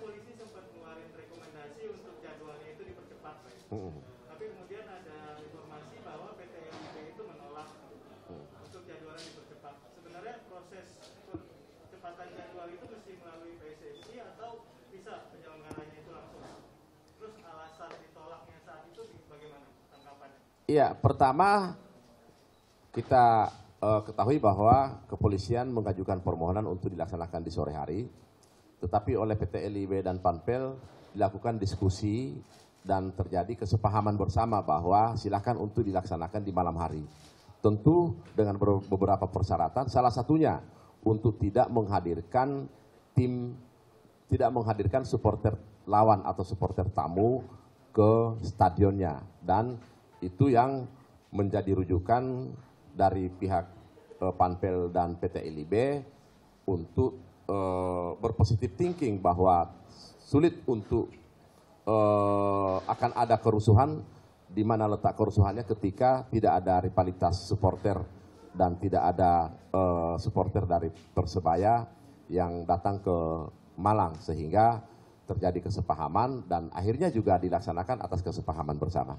polisi sempat mengeluarkan rekomendasi untuk jadwalnya itu dipercepat, Pak. Mm. Tapi kemudian ada informasi bahwa PT LIB itu menolak mm. untuk jadwalnya dipercepat. Sebenarnya proses percepatan jadwal itu mesti melalui PSSI atau bisa penyelenggaranya itu langsung? Terus alasan ditolaknya saat itu bagaimana tanggapannya? Iya, pertama kita uh, ketahui bahwa kepolisian mengajukan permohonan untuk dilaksanakan di sore hari tetapi oleh PT LIB dan Panpel dilakukan diskusi dan terjadi kesepahaman bersama bahwa silakan untuk dilaksanakan di malam hari. Tentu dengan ber- beberapa persyaratan, salah satunya untuk tidak menghadirkan tim, tidak menghadirkan supporter lawan atau supporter tamu ke stadionnya dan itu yang menjadi rujukan dari pihak eh, Panpel dan PT LIB untuk eh, berpositif thinking bahwa sulit untuk eh, akan ada kerusuhan di mana letak kerusuhannya ketika tidak ada rivalitas supporter dan tidak ada eh, supporter dari Persebaya yang datang ke Malang sehingga terjadi kesepahaman dan akhirnya juga dilaksanakan atas kesepahaman bersama.